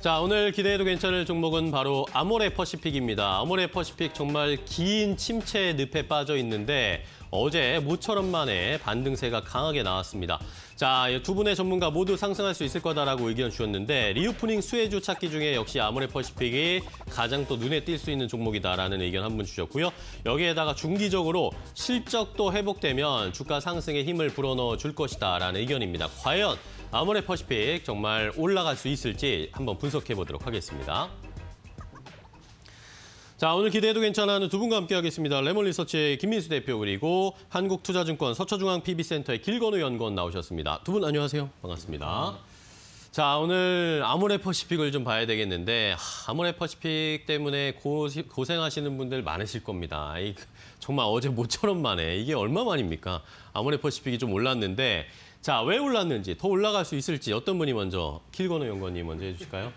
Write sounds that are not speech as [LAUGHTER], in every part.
자, 오늘 기대해도 괜찮을 종목은 바로 아모레 퍼시픽입니다. 아모레 퍼시픽 정말 긴 침체 늪에 빠져 있는데 어제 모처럼 만에 반등세가 강하게 나왔습니다. 자, 두 분의 전문가 모두 상승할 수 있을 거다라고 의견 주셨는데 리오프닝 수혜주 찾기 중에 역시 아모레 퍼시픽이 가장 또 눈에 띌 수 있는 종목이다라는 의견 한 분 주셨고요. 여기에다가 중기적으로 실적도 회복되면 주가 상승에 힘을 불어넣어 줄 것이다라는 의견입니다. 과연 아모레 퍼시픽 정말 올라갈 수 있을지 한번 분석해 보도록 하겠습니다. 자, 오늘 기대해도 괜찮아하는 두 분과 함께하겠습니다. 레몬리서치의 김민수 대표 그리고 한국투자증권 서초중앙 PB센터의 길건우 연구원 나오셨습니다. 두 분 안녕하세요. 반갑습니다. 자, 오늘 아모레 퍼시픽을 좀 봐야 되겠는데 하, 아모레 퍼시픽 때문에 고, 고생하시는 분들 많으실 겁니다. 이, 정말 어제 모처럼 만에 이게 얼마 만입니까? 아모레 퍼시픽이 좀 올랐는데 자, 왜 올랐는지, 더 올라갈 수 있을지 어떤 분이 먼저 길건우 연구원님 먼저 해주실까요?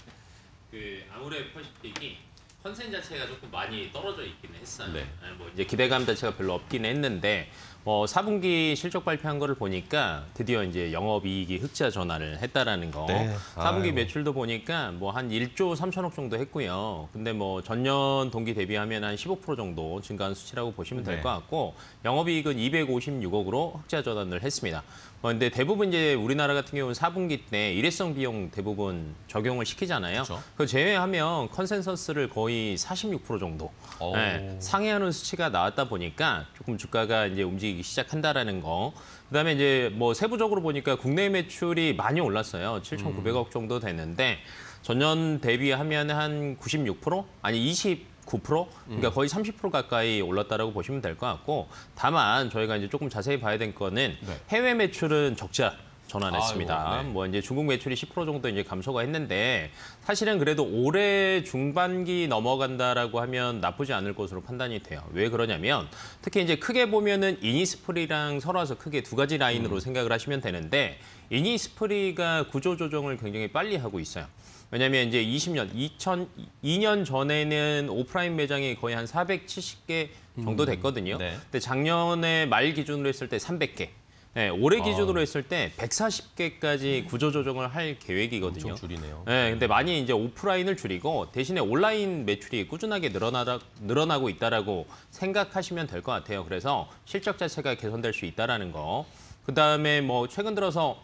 그 아모레 퍼시픽이 컨센 자체가 조금 많이 떨어져 있기는 했어요. 네. 네, 뭐 이제 기대감 자체가 별로 없긴 했는데 뭐 4분기 실적 발표한 거를 보니까 드디어 이제 영업이익이 흑자 전환을 했다라는 거. 네. 4분기 아유. 매출도 보니까 뭐 한 1조 3천억 정도 했고요. 근데 뭐 전년 동기 대비하면 한 15% 정도 증가한 수치라고 보시면 될 네. 것 같고 영업이익은 256억으로 흑자 전환을 했습니다. 뭐 근데 대부분 이제 우리나라 같은 경우는 4분기 때 일회성 비용 대부분 적용을 시키잖아요. 그렇죠. 그 제외하면 컨센서스를 거의 46% 정도 오. 네, 상회하는 수치가 나왔다 보니까 조금 주가가 이제 움직 이기 시작한다라는 거. 그다음에 이제 뭐 세부적으로 보니까 국내 매출이 많이 올랐어요. 7,900억 정도 됐는데 전년 대비하면 한 96% 아니 29% 그러니까 거의 30% 가까이 올랐다라고 보시면 될 것 같고 다만 저희가 이제 조금 자세히 봐야 될 거는 네. 해외 매출은 적자 전환했습니다. 아이고, 네. 뭐 이제 중국 매출이 10% 정도 이제 감소가 했는데 사실은 그래도 올해 중반기 넘어간다라고 하면 나쁘지 않을 것으로 판단이 돼요. 왜 그러냐면 특히 이제 크게 보면은 이니스프리랑 설화서 크게 두 가지 라인으로 생각을 하시면 되는데 이니스프리가 구조 조정을 굉장히 빨리 하고 있어요. 왜냐하면 이제 20년, 2002년 전에는 오프라인 매장이 거의 한 470개 정도 됐거든요. 네. 근데 작년에 말 기준으로 했을 때 300개. 네, 올해 아. 기준으로 했을 때 140개까지 구조 조정을 할 계획이거든요. 엄청 줄이네요. 네, 근데 많이 이제 오프라인을 줄이고 대신에 온라인 매출이 꾸준하게 늘어나다, 늘어나고 있다라고 생각하시면 될 것 같아요. 그래서 실적 자체가 개선될 수 있다라는 거. 그 다음에 뭐 최근 들어서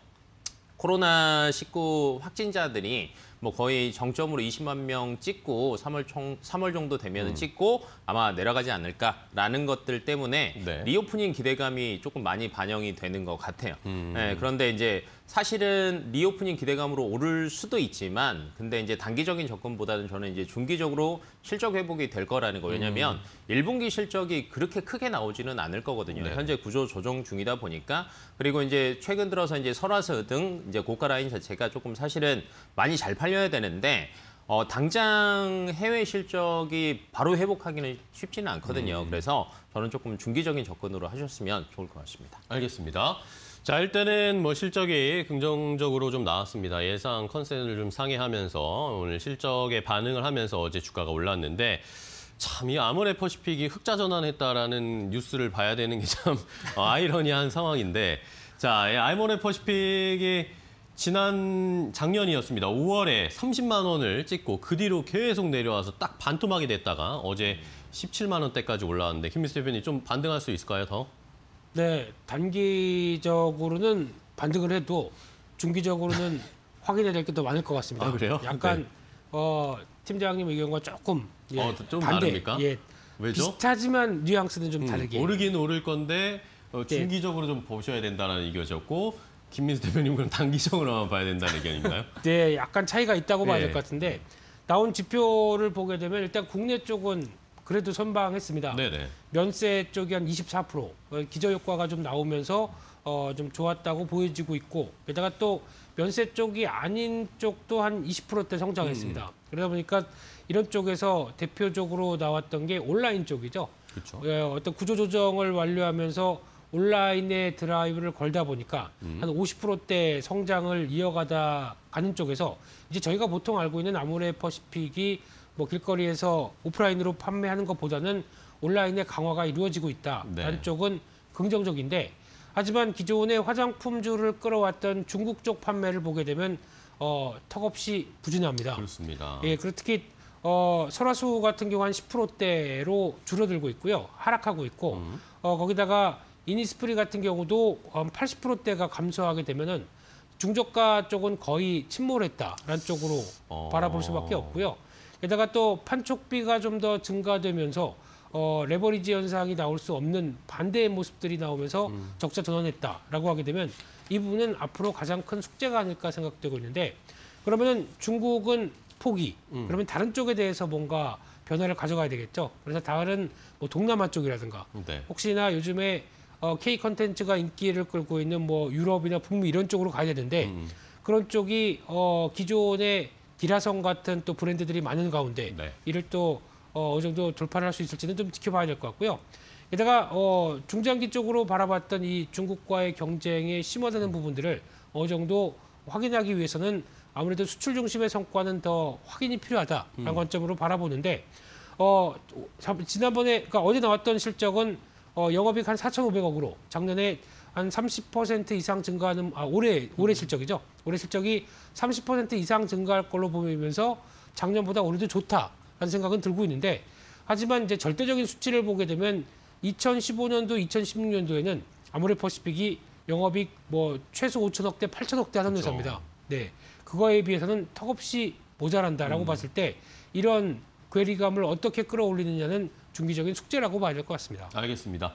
코로나 19 확진자들이 뭐 거의 정점으로 20만 명 찍고 3월 총 3월 정도 되면 은 찍고 아마 내려가지 않을까라는 것들 때문에 네. reopening 기대감이 조금 많이 반영이 되는 것 같아요. 음. 네, 그런데 이제 사실은 reopening 기대감으로 오를 수도 있지만 근데 이제 단기적인 접근보다는 저는 이제 중기적으로 실적 회복이 될 거라는 거. 왜냐면 일 1분기 실적이 그렇게 크게 나오지는 않을 거거든요. 네. 현재 구조 조정 중이다 보니까 그리고 이제 최근 들어서 이제 설화서 등 이제 고가 라인 자체가 조금 사실은 많이 잘 팔 려야 되는데 어, 당장 해외 실적이 바로 회복하기는 쉽지는 않거든요. 그래서 저는 조금 중기적인 접근으로 하셨으면 좋을 것 같습니다. 알겠습니다. 자, 일단은 뭐 실적이 긍정적으로 좀 나왔습니다. 예상 컨센을 좀 상회하면서 오늘 실적에 반응을 하면서 어제 주가가 올랐는데 참 이 아모레 퍼시픽이 흑자 전환했다라는 뉴스를 봐야 되는 게 참 [LAUGHS] 아이러니한 상황인데 자, 이 아모레 퍼시픽이 지난 작년이었습니다. 5월에 30만 원을 찍고 그 뒤로 계속 내려와서 딱 반토막이 됐다가 어제 17만 원대까지 올라왔는데 김미수 대표님 좀 반등할 수 있을까요, 더? 네, 단기적으로는 반등을 해도 중기적으로는 [LAUGHS] 확인해야 될 게 더 많을 것 같습니다. 아, 그래요? 약간 네. 어, 팀장님 의견과 조금 예, 어, 좀 반대. 다릅니까? 예, 왜죠? 비슷하지만 뉘앙스는 좀 음, 다르게. 오르긴 오를 건데 어, 네. 중기적으로 좀 보셔야 된다는 의견이었고 김민수 대표님 그럼 단기적으로만 봐야 된다는 의견인가요? [LAUGHS] 네, 약간 차이가 있다고 봐야 예. 될것 같은데 나온 지표를 보게 되면 일단 국내 쪽은 그래도 선방했습니다. 네네. 면세 쪽이 한 24%, 어, 기저 효과가 좀 나오면서 어, 좀 좋았다고 보여지고 있고 게다가 또 면세 쪽이 아닌 쪽도 한 20%대 성장했습니다. 음. 그러다 보니까 이런 쪽에서 대표적으로 나왔던 게 온라인 쪽이죠. 그렇죠. 예, 어떤 구조 조정을 완료하면서 온라인에 드라이브를 걸다 보니까 음. 한 50%대 성장을 이어가다 가는 쪽에서 이제 저희가 보통 알고 있는 아모레 퍼시픽이 뭐 길거리에서 오프라인으로 판매하는 것보다는 온라인의 강화가 이루어지고 있다라는 네. 쪽은 긍정적인데 하지만 기존의 화장품주를 끌어왔던 중국 쪽 판매를 보게 되면 어, 턱없이 부진합니다. 그렇습니다. 예, 그리고 특히 어, 설화수 같은 경우 한 10%대로 줄어들고 있고요. 하락하고 있고 음. 어, 거기다가 이니스프리 같은 경우도 한 80%대가 감소하게 되면은 중저가 쪽은 거의 침몰했다라는 쪽으로 어. 바라볼 수밖에 없고요. 게다가 또 판촉비가 좀 더 증가되면서 어, 레버리지 현상이 나올 수 없는 반대의 모습들이 나오면서 음. 적자 전환했다라고 하게 되면 이 부분은 앞으로 가장 큰 숙제가 아닐까 생각되고 있는데 그러면은 중국은 포기. 음. 그러면 다른 쪽에 대해서 뭔가 변화를 가져가야 되겠죠. 그래서 다른 뭐 동남아 쪽이라든가 네. 혹시나 요즘에 어, K 컨텐츠가 인기를 끌고 있는 뭐 유럽이나 북미 이런 쪽으로 가야 되는데 음, 그런 쪽이 어, 기존의 디라성 같은 또 브랜드들이 많은 가운데 네. 이를 또 어, 어느 정도 돌파를 할 수 있을지는 좀 지켜봐야 될 것 같고요. 게다가 어, 중장기 쪽으로 바라봤던 이 중국과의 경쟁에 심화되는 부분들을 어느 정도 확인하기 위해서는 아무래도 수출 중심의 성과는 더 확인이 필요하다라는 관점으로 바라보는데 어, 자- 지난번에 그러니까 어제 나왔던 실적은 어, 영업이익 한 4,500억으로 작년에 한 30% 이상 증가하는 아 올해 올해 실적이죠. 올해 실적이 30% 이상 증가할 걸로 보이면서 작년보다 올해도 좋다라는 생각은 들고 있는데 하지만 이제 절대적인 수치를 보게 되면 2015년도, 2016년도에는 아모레퍼시픽이 영업이익 뭐 최소 5천억 대, 8천억 대 하는 그렇죠. 회사입니다. 네, 그거에 비해서는 턱없이 모자란다라고 봤을 때 이런 괴리감을 어떻게 끌어올리느냐는 중기적인 숙제라고 봐야 될 것 같습니다. 알겠습니다.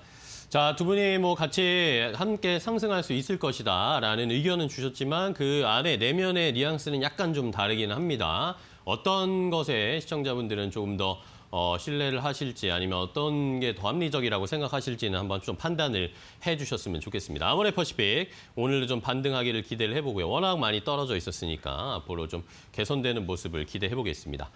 자, 두 분이 뭐 같이 함께 상승할 수 있을 것이다라는 의견은 주셨지만 그 안에 내면의 뉘앙스는 약간 좀 다르긴 합니다. 어떤 것에 시청자분들은 조금 더 어, 신뢰를 하실지 아니면 어떤 게 더 합리적이라고 생각하실지는 한번 좀 판단을 해주셨으면 좋겠습니다. 아모레퍼시픽 오늘도 좀 반등하기를 기대를 해보고요. 워낙 많이 떨어져 있었으니까 앞으로 좀 개선되는 모습을 기대해 보겠습니다.